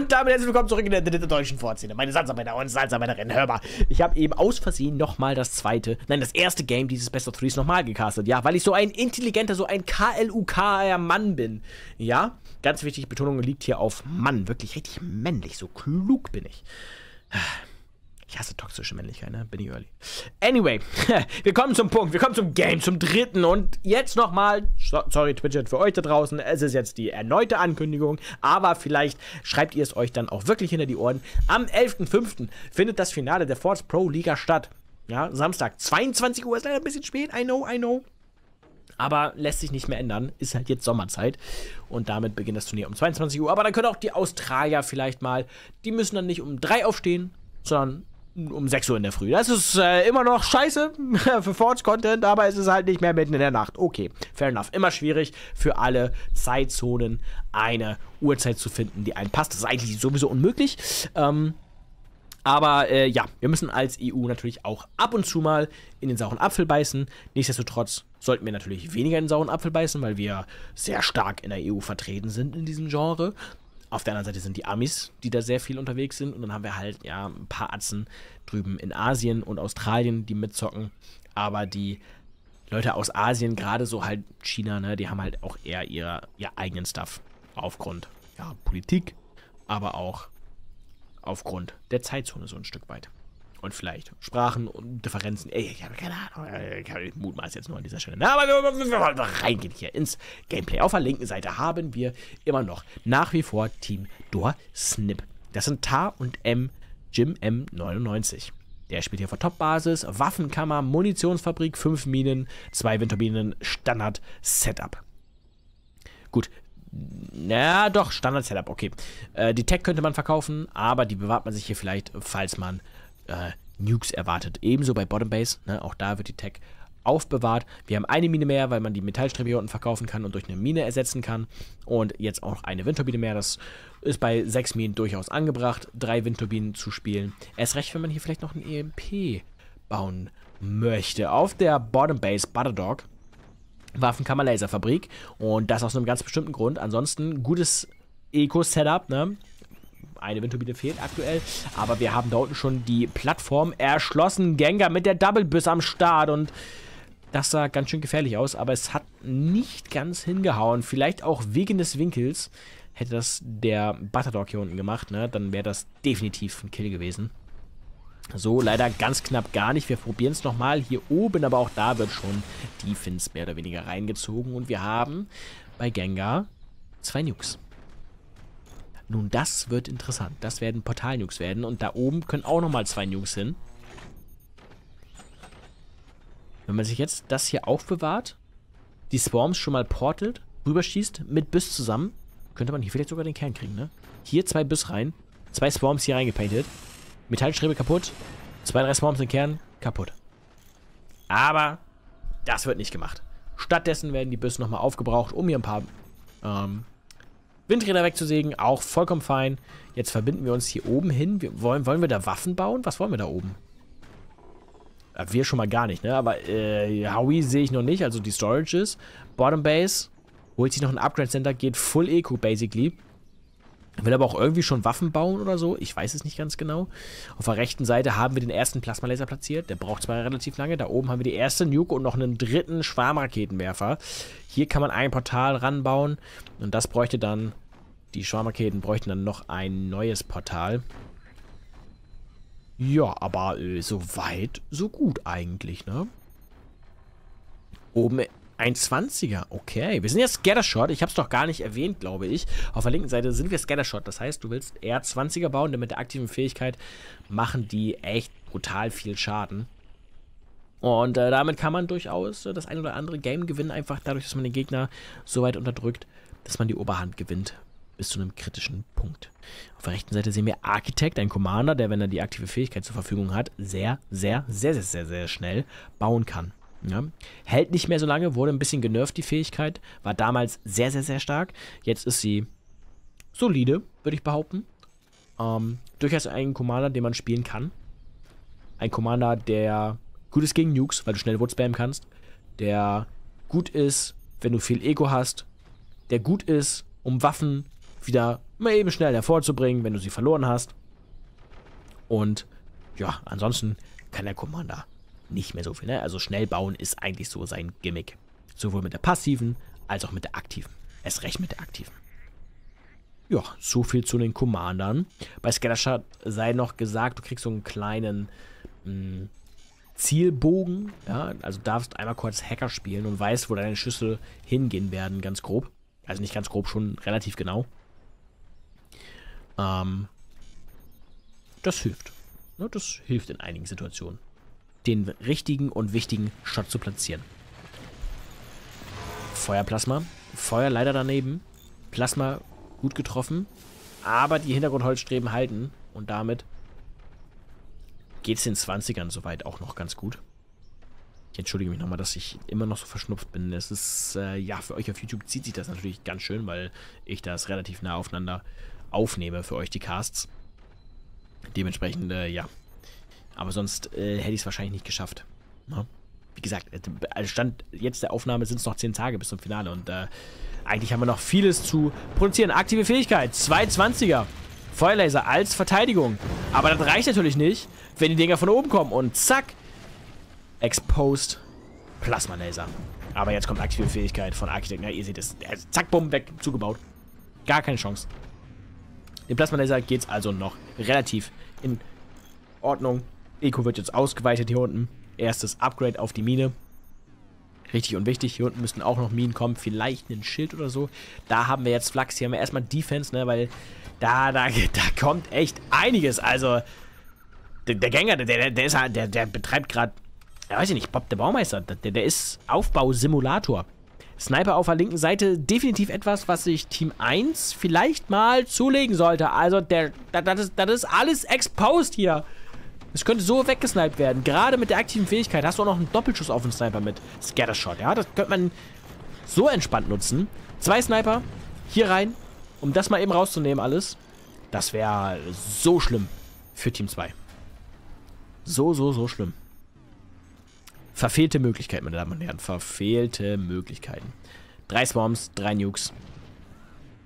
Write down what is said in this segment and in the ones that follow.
Und damit herzlich willkommen zurück in der dritten deutschen Vorszene. Meine Salzarbeiter und Salzarbeiterinnen. Hör mal, ich habe eben aus Versehen nochmal das zweite, nein, das erste Game dieses Best of Threes nochmal gecastet. Ja, weil ich so ein intelligenter, so ein KLUK-er Mann bin. Ja, ganz wichtig, Betonung liegt hier auf Mann. Wirklich richtig männlich, so klug bin ich. Ich hasse toxische Männlichkeit, ne? Bin ich early. Anyway, wir kommen zum Punkt. Wir kommen zum Game, zum dritten. Und jetzt nochmal, sorry, Twitch für euch da draußen. Es ist jetzt die erneute Ankündigung. Aber vielleicht schreibt ihr es euch dann auch wirklich hinter die Ohren. Am 11.05. findet das Finale der Force Pro Liga statt. Ja, Samstag, 22 Uhr. Ist leider ein bisschen spät. I know, I know. Aber lässt sich nicht mehr ändern. Ist halt jetzt Sommerzeit. Und damit beginnt das Turnier um 22 Uhr. Aber dann können auch die Australier vielleicht mal, die müssen dann nicht um 3 aufstehen, sondern um 6 Uhr in der Früh. Das ist äh, immer noch scheiße für Forge-Content, aber es ist halt nicht mehr mitten in der Nacht. Okay, fair enough. Immer schwierig für alle Zeitzonen eine Uhrzeit zu finden, die einen passt. Das ist eigentlich sowieso unmöglich. Ähm, aber äh, ja, wir müssen als EU natürlich auch ab und zu mal in den sauren Apfel beißen. Nichtsdestotrotz sollten wir natürlich weniger in den sauren Apfel beißen, weil wir sehr stark in der EU vertreten sind in diesem Genre. Auf der anderen Seite sind die Amis, die da sehr viel unterwegs sind. Und dann haben wir halt, ja, ein paar Atzen drüben in Asien und Australien, die mitzocken. Aber die Leute aus Asien, gerade so halt China, ne, die haben halt auch eher ihre, ihr eigenen Stuff. Aufgrund, ja, Politik, aber auch aufgrund der Zeitzone so ein Stück weit und vielleicht Sprachen und Differenzen. Ey, ich habe keine Ahnung. Ich mutmaß jetzt nur an dieser Stelle. Na, aber wir wollen reingehen hier ins Gameplay. Auf der linken Seite haben wir immer noch nach wie vor Team Door Snip. Das sind Tar und M Jim M99. Der spielt hier vor Top-Basis, Waffenkammer, Munitionsfabrik, 5 Minen, 2 Windturbinen, Standard-Setup. Gut, na doch, Standard-Setup, okay. Äh, die Tech könnte man verkaufen, aber die bewahrt man sich hier vielleicht, falls man äh, Nukes erwartet. Ebenso bei Bottom Base, ne, auch da wird die Tech aufbewahrt. Wir haben eine Mine mehr, weil man die Metallstrebe unten verkaufen kann und durch eine Mine ersetzen kann. Und jetzt auch eine Windturbine mehr. Das ist bei sechs Minen durchaus angebracht, drei Windturbinen zu spielen. Erst recht, wenn man hier vielleicht noch ein EMP bauen möchte. Auf der Bottom Base Butterdog Waffenkammer Laserfabrik. Und das aus einem ganz bestimmten Grund. Ansonsten gutes Eco-Setup, ne? Eine Windturbine fehlt aktuell. Aber wir haben da unten schon die Plattform erschlossen. Gengar mit der Double Biss am Start. Und das sah ganz schön gefährlich aus. Aber es hat nicht ganz hingehauen. Vielleicht auch wegen des Winkels hätte das der Butterdog hier unten gemacht. Ne? Dann wäre das definitiv ein Kill gewesen. So, leider ganz knapp gar nicht. Wir probieren es nochmal hier oben, aber auch da wird schon Defense mehr oder weniger reingezogen. Und wir haben bei Gengar zwei Nukes. Nun, das wird interessant. Das werden Portal-Nukes werden. Und da oben können auch nochmal zwei Nukes hin. Wenn man sich jetzt das hier aufbewahrt, die Swarms schon mal portelt, rüberschießt, mit Biss zusammen, könnte man hier vielleicht sogar den Kern kriegen, ne? Hier zwei Biss rein, zwei Swarms hier reingepainted, Metallstrebe kaputt, zwei, drei Swarms im Kern, kaputt. Aber das wird nicht gemacht. Stattdessen werden die Biss nochmal aufgebraucht, um hier ein paar ähm, Windräder wegzusägen, auch vollkommen fein. Jetzt verbinden wir uns hier oben hin. Wir, wollen, wollen wir da Waffen bauen? Was wollen wir da oben? Wir schon mal gar nicht, ne? Aber äh, Howie sehe ich noch nicht, also die Storages. Bottom Base holt sich noch ein Upgrade Center, geht Full Eco basically. Will aber auch irgendwie schon Waffen bauen oder so. Ich weiß es nicht ganz genau. Auf der rechten Seite haben wir den ersten Plasmalaser platziert. Der braucht zwar relativ lange. Da oben haben wir die erste Nuke und noch einen dritten Schwarmraketenwerfer. Hier kann man ein Portal ranbauen. Und das bräuchte dann... Die Schwarmraketen bräuchten dann noch ein neues Portal. Ja, aber äh, so weit, so gut eigentlich, ne? Oben 1,20er. Okay, wir sind jetzt Scattershot. Ich habe es doch gar nicht erwähnt, glaube ich. Auf der linken Seite sind wir Scattershot. Das heißt, du willst eher 20er bauen, denn mit der aktiven Fähigkeit machen die echt brutal viel Schaden. Und äh, damit kann man durchaus äh, das ein oder andere Game gewinnen, einfach dadurch, dass man den Gegner so weit unterdrückt, dass man die Oberhand gewinnt bis zu einem kritischen Punkt. Auf der rechten Seite sehen wir Architect, ein Commander, der, wenn er die aktive Fähigkeit zur Verfügung hat, sehr, sehr, sehr, sehr, sehr, sehr schnell bauen kann. Ja. Hält nicht mehr so lange, wurde ein bisschen genervt, die Fähigkeit. War damals sehr, sehr, sehr stark. Jetzt ist sie solide, würde ich behaupten. Ähm, durchaus ein Commander, den man spielen kann. Ein Commander, der gut ist gegen Nukes, weil du schnell Wood spammen kannst. Der gut ist, wenn du viel Ego hast. Der gut ist, um Waffen wieder mal eben schnell hervorzubringen, wenn du sie verloren hast. Und ja, ansonsten kann der Commander nicht mehr so viel. Ne? Also schnell bauen ist eigentlich so sein Gimmick. Sowohl mit der passiven als auch mit der aktiven. Es recht mit der aktiven. Ja, so viel zu den Commandern. Bei Scattershot sei noch gesagt, du kriegst so einen kleinen mh, hm, Zielbogen. Ja, also darfst einmal kurz Hacker spielen und weißt, wo deine Schüsse hingehen werden, ganz grob. Also nicht ganz grob, schon relativ genau. Ähm, das hilft. Ja, das hilft in einigen Situationen. Den richtigen und wichtigen Shot zu platzieren. Feuerplasma. Feuer leider daneben. Plasma gut getroffen. Aber die Hintergrundholzstreben halten. Und damit geht es den 20ern soweit auch noch ganz gut. Ich entschuldige mich nochmal, dass ich immer noch so verschnupft bin. Es ist, äh, ja, für euch auf YouTube zieht sich das natürlich ganz schön, weil ich das relativ nah aufeinander aufnehme für euch, die Casts. Dementsprechend, äh, ja. Aber sonst äh, hätte ich es wahrscheinlich nicht geschafft. Na? Ne? Wie gesagt, äh, Stand jetzt der Aufnahme sind es noch 10 Tage bis zum Finale und äh, eigentlich haben wir noch vieles zu produzieren. Aktive Fähigkeit, 220er. Feuerlaser als Verteidigung. Aber das reicht natürlich nicht, wenn die Dinger von oben kommen. Und zack, Exposed Plasma-Laser. Aber jetzt kommt aktive Fähigkeit von Architect. Ja, ihr seht es. Zack, bumm, weg, zugebaut. Gar keine Chance. Dem Plasma-Laser geht es also noch relativ in Ordnung. Eco wird jetzt ausgeweitet hier unten. Erstes Upgrade auf die Mine. Richtig und wichtig, hier unten müssten auch noch Minen kommen, vielleicht ein Schild oder so. Da haben wir jetzt Flachs, hier haben wir erstmal Defense, ne, weil da, da, da kommt echt einiges. Also, der, der Gänger, der, der, ist halt, der, der betreibt gerade, ja, weiß ich nicht, Bob der Baumeister, der, der ist Aufbausimulator. Sniper auf der linken Seite definitiv etwas, was sich Team 1 vielleicht mal zulegen sollte. Also, der, das, ist, das ist alles exposed hier. Es könnte so weggesniped werden. Gerade mit der aktiven Fähigkeit hast du auch noch einen Doppelschuss auf den Sniper mit Scattershot. Ja, das könnte man so entspannt nutzen. Zwei Sniper hier rein, um das mal eben rauszunehmen alles. Das wäre so schlimm für Team 2. So, so, so schlimm. Verfehlte Möglichkeiten, meine Damen und Herren. Verfehlte Möglichkeiten. Drei Swarms, drei Nukes.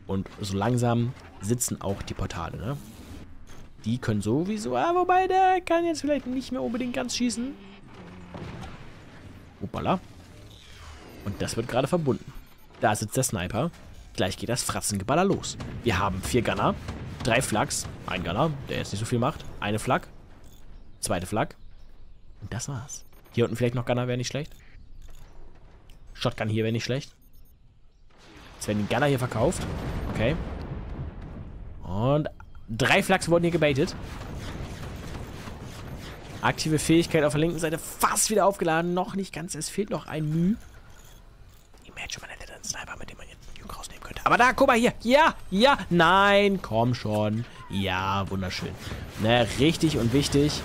Und so langsam sitzen auch die Portale, ne? Die können sowieso, ah, wobei der kann jetzt vielleicht nicht mehr unbedingt ganz schießen. Hoppala. Und das wird gerade verbunden. Da sitzt der Sniper. Gleich geht das Fratzengeballer los. Wir haben vier Gunner, drei Flags, ein Gunner, der jetzt nicht so viel macht, eine Flag, zweite Flag. Und das war's. Hier unten vielleicht noch Gunner wäre nicht schlecht. Shotgun hier wäre nicht schlecht. Jetzt werden die Gunner hier verkauft. Okay. Und Drei Flachs wurden hier gebaitet. Aktive Fähigkeit auf der linken Seite fast wieder aufgeladen. Noch nicht ganz. Es fehlt noch ein Müh. Imagine, man hätte einen Sniper, mit dem man jetzt Nuke rausnehmen könnte. Aber da, guck mal hier. Ja, ja, nein. Komm schon. Ja, wunderschön. Ne, richtig und wichtig.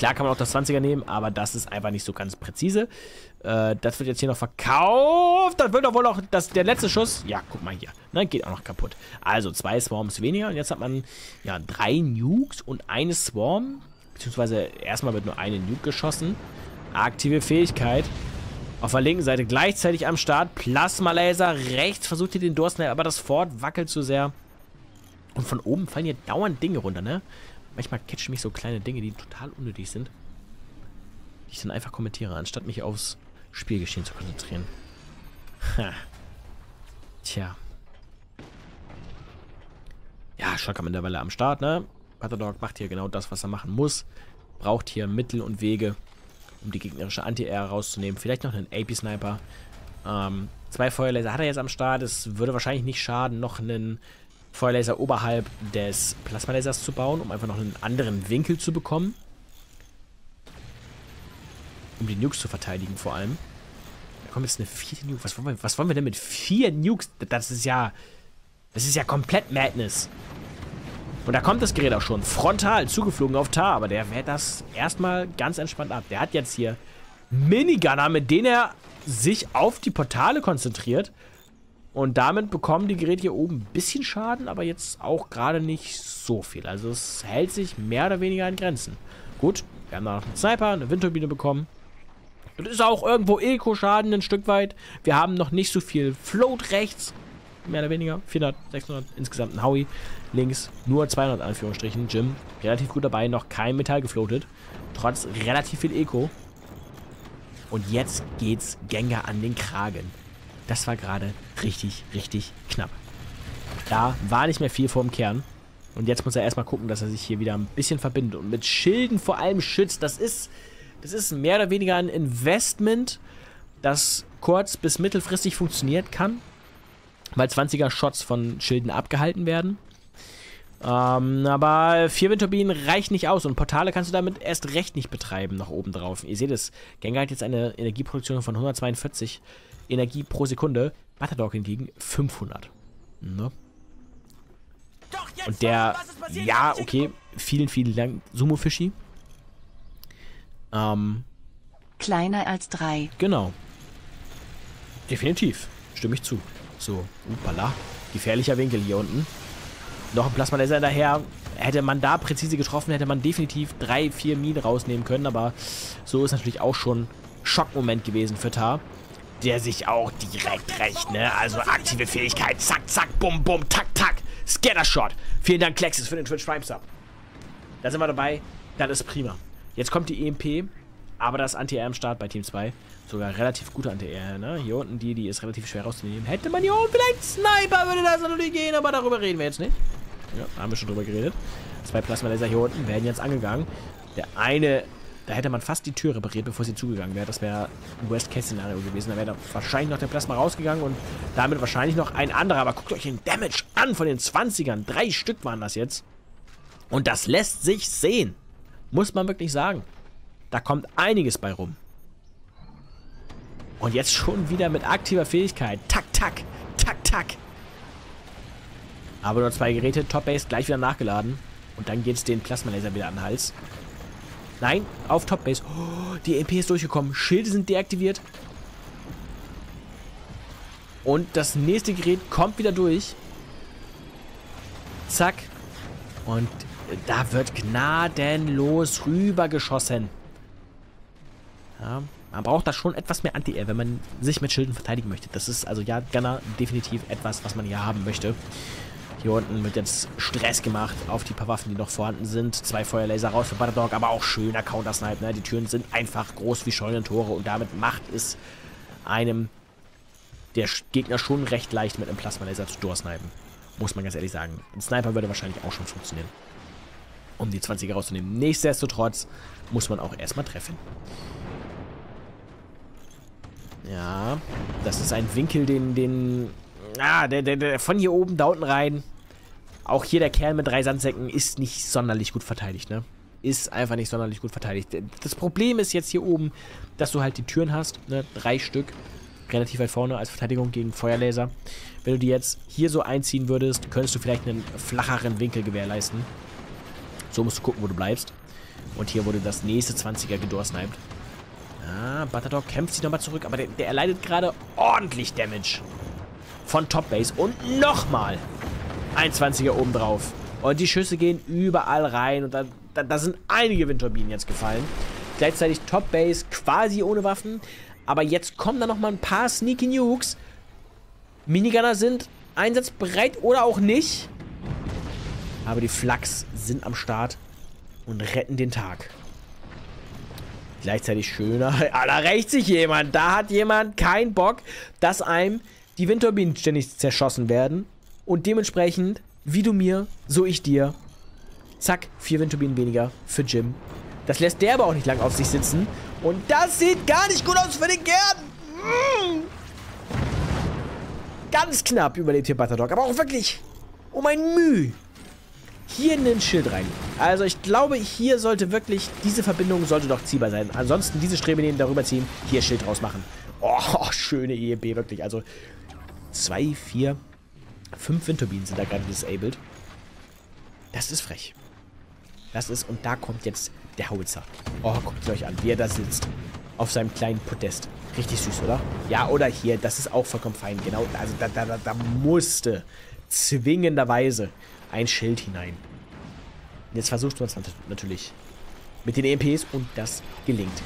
Klar kann man auch das 20er nehmen, aber das ist einfach nicht so ganz präzise. Äh, das wird jetzt hier noch verkauft. Das wird doch wohl noch das, der letzte Schuss. Ja, guck mal hier. Ne, geht auch noch kaputt. Also zwei Swarms weniger. Und jetzt hat man ja drei Nukes und eine Swarm. Beziehungsweise erstmal wird nur eine Nuke geschossen. Aktive Fähigkeit. Auf der linken Seite gleichzeitig am Start. Plasma-Laser. Rechts versucht ihr den Dorsnell, aber das Fort wackelt zu sehr. Und von oben fallen hier dauernd Dinge runter, ne? Manchmal catchen mich so kleine Dinge, die total unnötig sind. Die ich dann einfach kommentiere, anstatt mich aufs Spielgeschehen zu konzentrieren. Ha. Tja. Ja, Schocker mittlerweile am Start, ne? Patadog macht hier genau das, was er machen muss. Braucht hier Mittel und Wege, um die gegnerische Anti-Air rauszunehmen. Vielleicht noch einen AP-Sniper. Ähm, zwei Feuerlaser hat er jetzt am Start. Es würde wahrscheinlich nicht schaden, noch einen Feuerlaser oberhalb des Plasmalasers zu bauen, um einfach noch einen anderen Winkel zu bekommen. Um die Nukes zu verteidigen vor allem. Da kommt jetzt eine vierte Nuke. Was wollen, wir, was wollen wir denn mit vier Nukes? Das ist ja... Das ist ja komplett Madness. Und da kommt das Gerät auch schon frontal zugeflogen auf Tar. Aber der wehrt das erstmal ganz entspannt ab. Der hat jetzt hier Minigunner, mit denen er sich auf die Portale konzentriert. Und damit bekommen die Geräte hier oben ein bisschen Schaden, aber jetzt auch gerade nicht so viel. Also es hält sich mehr oder weniger in Grenzen. Gut, wir haben da noch einen Sniper, eine Windturbine bekommen. Das ist auch irgendwo Eco-Schaden ein Stück weit. Wir haben noch nicht so viel Float rechts. mehr oder weniger. 400, 600 insgesamt ein Howie. Links nur 200 Anführungsstrichen. Jim relativ gut dabei, noch kein Metall gefloatet. Trotz relativ viel Eco. Und jetzt geht's Gengar an den Kragen. Das war gerade richtig, richtig knapp. Da war nicht mehr viel vorm Kern. Und jetzt muss er erstmal gucken, dass er sich hier wieder ein bisschen verbindet und mit Schilden vor allem schützt. Das ist, das ist mehr oder weniger ein Investment, das kurz- bis mittelfristig funktionieren kann, weil 20er Shots von Schilden abgehalten werden. Ähm, aber vier Windturbinen reicht nicht aus und Portale kannst du damit erst recht nicht betreiben nach oben drauf. Ihr seht es, Gengar hat jetzt eine Energieproduktion von 142 Energie pro Sekunde, Butterdog hingegen 500. Ne? Und der, ja, okay, vielen, vielen Dank, Sumo Fischi. Ähm, Kleiner als drei. Genau. Definitiv. Stimme ich zu. So, upala. Gefährlicher Winkel hier unten. Noch ein Plasma-Laser daher. Hätte man da präzise getroffen, hätte man definitiv drei, vier Minen rausnehmen können. Aber so ist natürlich auch schon Schockmoment gewesen für Tar. Der sich auch direkt rächt, ne? Also aktive Fähigkeit. Zack, zack, bum, bum, tak, tak. Scattershot. Vielen Dank, Klexis, für den Twitch Prime Sub. Da sind wir dabei. Das ist prima. Jetzt kommt die EMP. Aber das Anti-Air am Start bei Team 2. Sogar relativ gute Anti-Air, ne? Hier unten die, die ist relativ schwer rauszunehmen. Hätte man hier unten vielleicht Sniper, würde das natürlich gehen, aber darüber reden wir jetzt nicht. Ja, haben wir schon drüber geredet. Zwei Plasma-Laser hier unten werden jetzt angegangen. Der eine, da hätte man fast die Tür repariert, bevor sie zugegangen wäre. Das wäre ein Worst-Case-Szenario gewesen. Da wäre wahrscheinlich noch der Plasma rausgegangen und damit wahrscheinlich noch ein anderer. Aber guckt euch den Damage an von den 20ern. Drei Stück waren das jetzt. Und das lässt sich sehen. Muss man wirklich sagen. Da kommt einiges bei rum. Und jetzt schon wieder mit aktiver Fähigkeit. Tak, tak, tak, tak. Aber nur zwei Geräte, Top Base gleich wieder nachgeladen. Und dann geht es den Plasmalaser wieder an den Hals. Nein, auf Top Base. Oh, die MP ist durchgekommen. Schilde sind deaktiviert. Und das nächste Gerät kommt wieder durch. Zack. Und da wird gnadenlos rübergeschossen. Ja, man braucht da schon etwas mehr Anti-Air, wenn man sich mit Schilden verteidigen möchte. Das ist also ja Gunner definitiv etwas, was man hier haben möchte. Hier unten wird jetzt Stress gemacht auf die paar Waffen, die noch vorhanden sind. Zwei Feuerlaser raus für Butterdog, aber auch schöner Countersnipe. Ne? Die Türen sind einfach groß wie Scheunentore und damit macht es einem der Gegner schon recht leicht mit einem Plasmalaser zu durchsnipen. Muss man ganz ehrlich sagen. Ein Sniper würde wahrscheinlich auch schon funktionieren. Um die 20er rauszunehmen. Nichtsdestotrotz muss man auch erstmal treffen. Ja, das ist ein Winkel, den, den, ah, der, der, der von hier oben da unten rein. Auch hier der Kerl mit drei Sandsäcken ist nicht sonderlich gut verteidigt, ne? Ist einfach nicht sonderlich gut verteidigt. Das Problem ist jetzt hier oben, dass du halt die Türen hast, ne? Drei Stück, relativ weit vorne als Verteidigung gegen Feuerlaser. Wenn du die jetzt hier so einziehen würdest, könntest du vielleicht einen flacheren Winkel gewährleisten. So musst du gucken, wo du bleibst. Und hier wurde das nächste 20er gedorsniped. Ah, Butterdog kämpft sich nochmal zurück, aber der, der erleidet gerade ordentlich Damage. Von Topbase. Und nochmal ein 20er obendrauf. Und die Schüsse gehen überall rein. Und da, da, da sind einige Windturbinen jetzt gefallen. Gleichzeitig Topbase quasi ohne Waffen. Aber jetzt kommen da nochmal ein paar Sneaky Nukes. Minigunner sind einsatzbereit oder auch nicht. Aber die Flaks sind am Start und retten den Tag. Gleichzeitig schöner. Ah, da rächt sich jemand. Da hat jemand keinen Bock, dass einem die Windturbinen ständig zerschossen werden. Und dementsprechend, wie du mir, so ich dir. Zack, vier Windturbinen weniger für Jim. Das lässt der aber auch nicht lang auf sich sitzen. Und das sieht gar nicht gut aus für den Gärten. Mm. Ganz knapp überlebt hier Butterdog. Aber auch wirklich um ein Mühe hier in den Schild rein. Also ich glaube, hier sollte wirklich, diese Verbindung sollte doch ziehbar sein. Ansonsten diese Strebe nehmen, darüber ziehen, hier Schild draus machen. Oh, schöne EMP, wirklich. Also zwei, vier, fünf Windturbinen sind da gerade disabled. Das ist frech. Das ist, und da kommt jetzt der Howitzer. Oh, guckt euch an, wie er da sitzt. Auf seinem kleinen Podest. Richtig süß, oder? Ja, oder hier, das ist auch vollkommen fein. Genau, also da, da, da, da musste zwingenderweise ein Schild hinein. Jetzt versuchst du es natürlich mit den EMPs und das gelingt.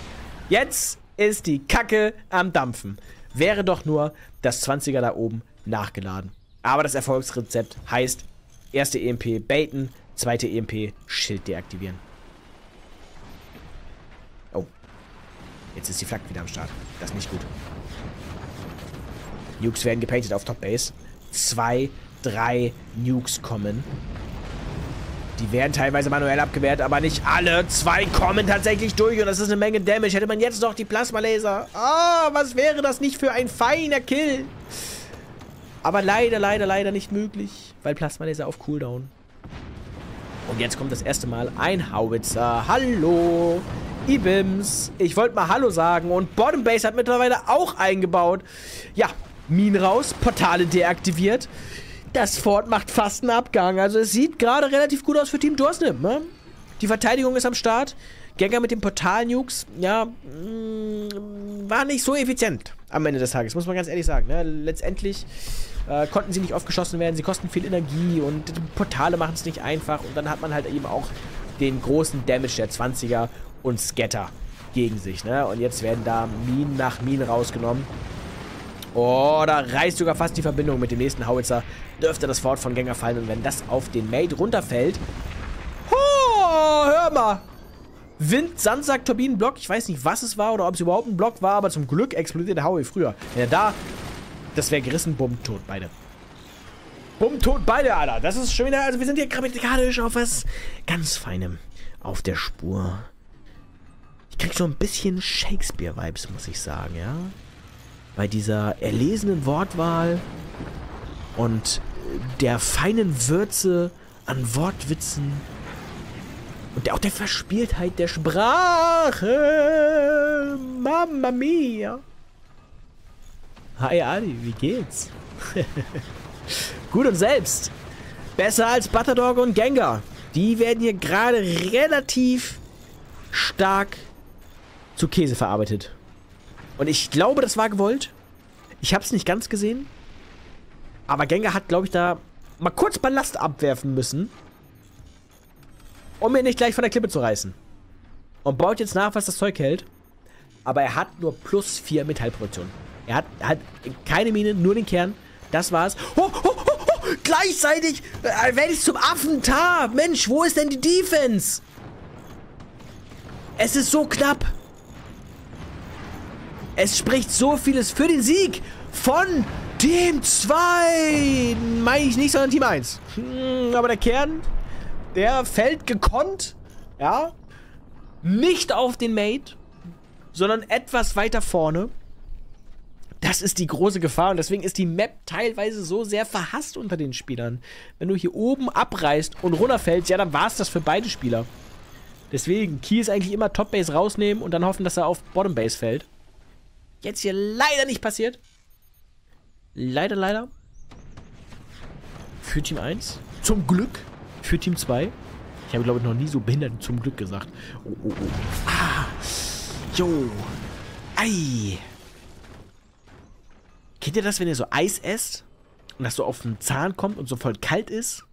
Jetzt ist die Kacke am Dampfen. Wäre doch nur das 20er da oben nachgeladen. Aber das Erfolgsrezept heißt, erste EMP baiten, zweite EMP Schild deaktivieren. Oh. Jetzt ist die Flak wieder am Start. Das ist nicht gut. Nukes werden gepainted auf Top Base. Zwei, drei Nukes kommen. Die werden teilweise manuell abgewehrt, aber nicht alle. Zwei kommen tatsächlich durch und das ist eine Menge Damage. Hätte man jetzt noch die Plasma-Laser. Ah, was wäre das nicht für ein feiner Kill? Aber leider, leider, leider nicht möglich, weil Plasma-Laser auf Cooldown. Und jetzt kommt das erste Mal ein Howitzer. Hallo, Ibims. Ich wollte mal Hallo sagen und Bottom Base hat mittlerweile auch eingebaut. Ja, Minen raus, Portale deaktiviert. Das Fort macht fast einen Abgang. Also es sieht gerade relativ gut aus für Team Dorsnip. Ne? Die Verteidigung ist am Start. Gänger mit den Portal-Nukes, ja, mh, mm, war nicht so effizient am Ende des Tages, muss man ganz ehrlich sagen. Ne? Letztendlich äh, konnten sie nicht oft geschossen werden, sie kosten viel Energie und Portale machen es nicht einfach. Und dann hat man halt eben auch den großen Damage der 20er und Scatter gegen sich. Ne? Und jetzt werden da Minen nach Minen rausgenommen. Oh, da reißt sogar fast die Verbindung mit dem nächsten Howitzer. Dürfte das Fort von Gänger fallen. Und wenn das auf den Mate runterfällt... Oh, hör mal. Wind, Sandsack, Turbinen, Block. Ich weiß nicht, was es war oder ob es überhaupt ein Block war, aber zum Glück explodiert der Howie früher. Wenn er da... Das wäre gerissen, bumm, tot, beide. Bumm, tot, beide, Alter. Das ist schon wieder... Also wir sind hier grammatikalisch auf was ganz Feinem auf der Spur. Ich krieg so ein bisschen Shakespeare-Vibes, muss ich sagen, ja bei dieser erlesenen Wortwahl und der feinen Würze an Wortwitzen und auch der Verspieltheit der Sprache. Mamma mia. Hi Ali, wie geht's? Gut und selbst. Besser als Butterdog und Gengar. Die werden hier gerade relativ stark zu Käse verarbeitet. Und ich glaube, das war gewollt. Ich habe es nicht ganz gesehen. Aber Gengar hat, glaube ich, da mal kurz Ballast abwerfen müssen. Um mir nicht gleich von der Klippe zu reißen. Und baut jetzt nach, was das Zeug hält. Aber er hat nur plus 4 Metallproduktion. Er hat, hat keine Mine, nur den Kern. Das war's. Oh, oh, oh, oh, gleichzeitig äh, werde ich zum Affentar. Mensch, wo ist denn die Defense? Es ist so knapp. Es spricht so vieles für den Sieg von Team 2. Meine ich nicht, sondern Team 1. Hm, aber der Kern, der fällt gekonnt, ja, nicht auf den Mate, sondern etwas weiter vorne. Das ist die große Gefahr und deswegen ist die Map teilweise so sehr verhasst unter den Spielern. Wenn du hier oben abreißt und runterfällst, ja, dann war es das für beide Spieler. Deswegen, Key ist eigentlich immer Top Base rausnehmen und dann hoffen, dass er auf Bottom Base fällt. Jetzt hier leider nicht passiert. Leider, leider. Für Team 1. Zum Glück. Für Team 2. Ich habe, glaube ich, noch nie so behindert zum Glück gesagt. Oh, oh, oh. Ah. Jo. Ei. Kennt ihr das, wenn ihr so Eis esst und das so auf den Zahn kommt und so voll kalt ist?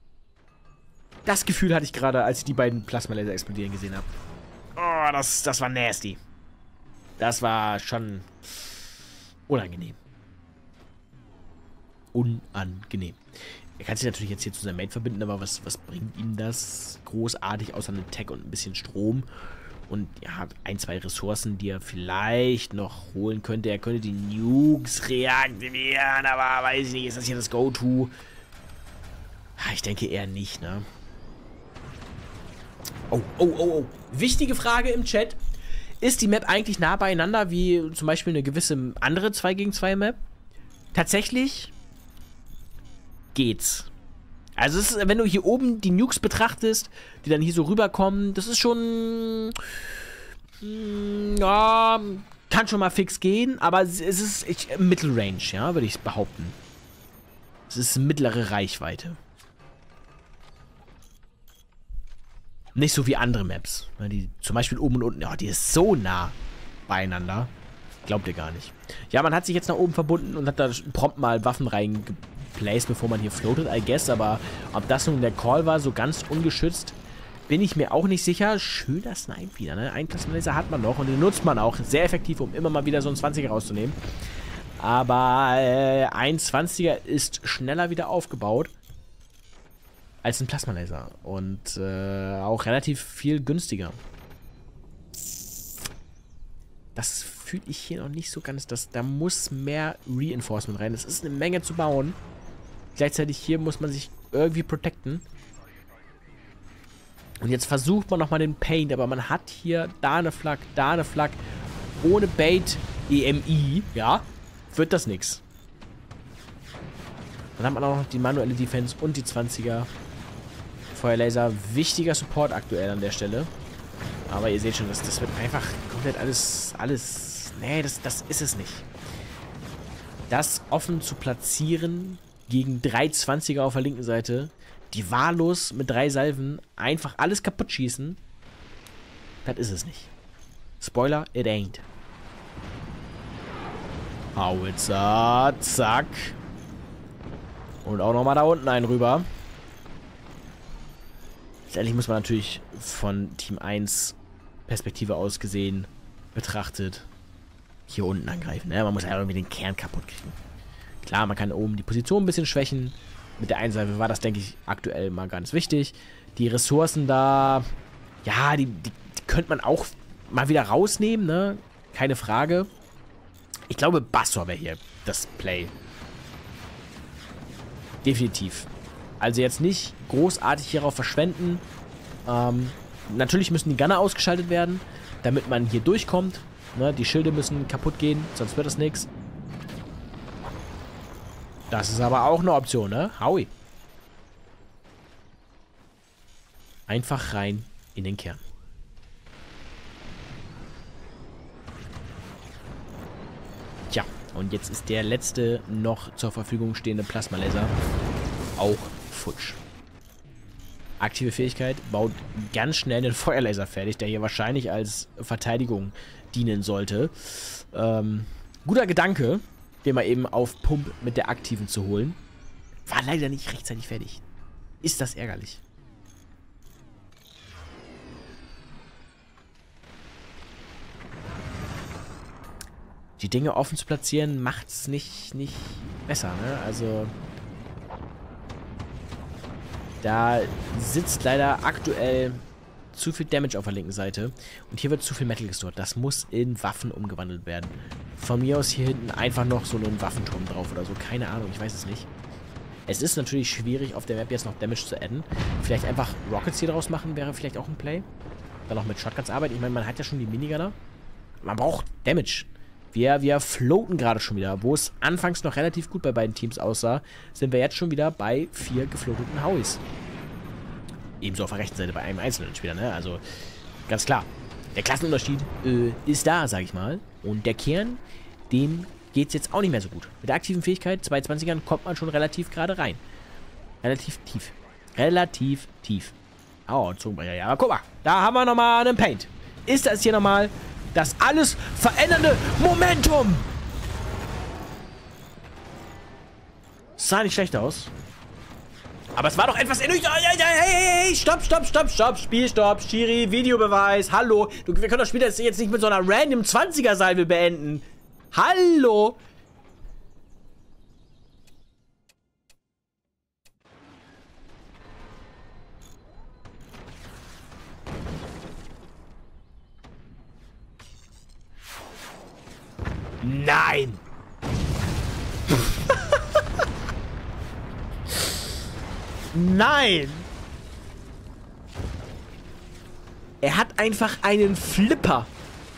Das Gefühl hatte ich gerade, als ich die beiden Plasmalaser explodieren gesehen habe. Oh, das, das war nasty. Das war schon unangenehm. Unangenehm. Er kann sich natürlich jetzt hier zu seinem Mate verbinden, aber was, was bringt ihm das großartig außer einem Tag und ein bisschen Strom? Und ja, ein, zwei Ressourcen, die er vielleicht noch holen könnte. Er könnte die Nukes reaktivieren, aber weiß ich nicht, ist das hier das Go-To? Ich denke eher nicht, ne? Oh, oh, oh, oh. Wichtige Frage im Chat. Ist die Map eigentlich nah beieinander, wie zum Beispiel eine gewisse andere 2 gegen 2 Map? Tatsächlich geht's. Also ist, wenn du hier oben die Nukes betrachtest, die dann hier so rüberkommen, das ist schon... Mh, ja, kann schon mal fix gehen, aber es ist Mittelrange, ja, würde ich behaupten. Es ist mittlere Reichweite. Nicht so wie andere Maps. Ne, die zum Beispiel oben und unten, ja, die ist so nah beieinander. Glaubt ihr gar nicht. Ja, man hat sich jetzt nach oben verbunden und hat da prompt mal Waffen reingeplaced, bevor man hier floatet, I guess. Aber ob das nun der Call war, so ganz ungeschützt, bin ich mir auch nicht sicher. Schöner Snipe wieder, ne? Ein Plasmalaser hat man noch und den nutzt man auch sehr effektiv, um immer mal wieder so einen 20er rauszunehmen. Aber äh, ein 20er ist schneller wieder aufgebaut als ein Plasmalaser. Und äh, auch relativ viel günstiger. Das fühle ich hier noch nicht so ganz. Das, da muss mehr Reinforcement rein. Das ist eine Menge zu bauen. Gleichzeitig hier muss man sich irgendwie protecten. Und jetzt versucht man nochmal den Paint, aber man hat hier da eine Flak, da eine Flak. Ohne Bait EMI, ja, wird das nichts. Dann hat man auch noch die manuelle Defense und die 20er. Feuerlaser, wichtiger Support aktuell an der Stelle. Aber ihr seht schon, das, das wird einfach komplett alles, alles, nee, das, das ist es nicht. Das offen zu platzieren gegen drei 20er auf der linken Seite, die wahllos mit drei Salven einfach alles kaputt schießen, das ist es nicht. Spoiler, it ain't. Howitzer, zack. Und auch nochmal da unten einen rüber. Letztendlich muss man natürlich von Team 1 Perspektive aus gesehen betrachtet hier unten angreifen. Ne? Man muss ja irgendwie den Kern kaputt kriegen. Klar, man kann oben die Position ein bisschen schwächen. Mit der Einsalve war das, denke ich, aktuell mal ganz wichtig. Die Ressourcen da, ja, die, die, die könnte man auch mal wieder rausnehmen, ne? Keine Frage. Ich glaube, Bassor wäre hier das Play. Definitiv. Also jetzt nicht großartig hierauf verschwenden. Ähm, natürlich müssen die Gunner ausgeschaltet werden, damit man hier durchkommt. Ne, die Schilde müssen kaputt gehen, sonst wird das nichts. Das ist aber auch eine Option, ne? Howie. Einfach rein in den Kern. Tja, und jetzt ist der letzte noch zur Verfügung stehende Plasmalaser auch futsch. Aktive Fähigkeit baut ganz schnell den Feuerlaser fertig, der hier wahrscheinlich als Verteidigung dienen sollte. Ähm, guter Gedanke, den mal eben auf Pump mit der aktiven zu holen. War leider nicht rechtzeitig fertig. Ist das ärgerlich. Die Dinge offen zu platzieren, macht es nicht, nicht besser, ne? Also... Da sitzt leider aktuell zu viel Damage auf der linken Seite. Und hier wird zu viel Metal gestort. Das muss in Waffen umgewandelt werden. Von mir aus hier hinten einfach noch so einen Waffenturm drauf oder so. Keine Ahnung, ich weiß es nicht. Es ist natürlich schwierig, auf der Map jetzt noch Damage zu adden. Vielleicht einfach Rockets hier draus machen, wäre vielleicht auch ein Play. Dann noch mit Shotguns arbeiten. Ich meine, man hat ja schon die Minigunner. Man braucht Damage. Wir, wir floaten gerade schon wieder. Wo es anfangs noch relativ gut bei beiden Teams aussah, sind wir jetzt schon wieder bei vier gefloateten Howies. Ebenso auf der rechten Seite bei einem einzelnen Spieler, ne? Also, ganz klar. Der Klassenunterschied äh, ist da, sag ich mal. Und der Kern, dem geht es jetzt auch nicht mehr so gut. Mit der aktiven Fähigkeit, 220ern, kommt man schon relativ gerade rein. Relativ tief. Relativ tief. Oh, Zungenbrecher, ja. Aber guck mal, da haben wir nochmal einen Paint. Ist das hier nochmal das alles verändernde Momentum? Sah nicht schlecht aus. Aber es war doch etwas. Hey, hey, hey, stopp, stopp, stopp, stopp. Spielstopp, Shiri, Videobeweis. Hallo. Du, wir können das Spiel jetzt nicht mit so einer random 20er-Salve beenden. Hallo. Nein. Nein! Er hat einfach einen Flipper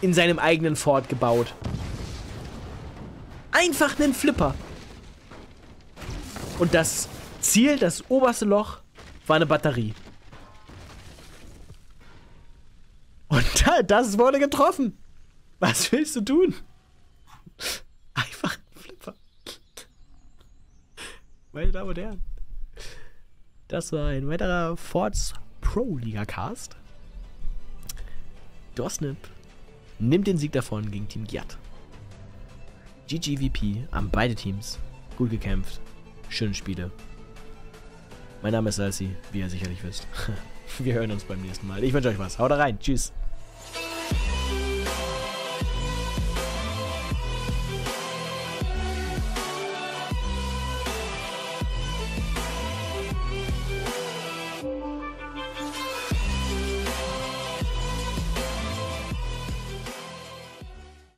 in seinem eigenen Fort gebaut. Einfach einen Flipper. Und das Ziel, das oberste Loch, war eine Batterie. Und das wurde getroffen. Was willst du tun? Einfach ein Flipper. Meine Damen und Herren. Das war ein weiterer Forts Pro Liga Cast. Dosnip nimmt den Sieg davon gegen Team Giat. GGVP an beide Teams. Gut gekämpft. Schöne Spiele. Mein Name ist Salsi, wie ihr sicherlich wisst. Wir hören uns beim nächsten Mal. Ich wünsche euch was. Haut rein. Tschüss.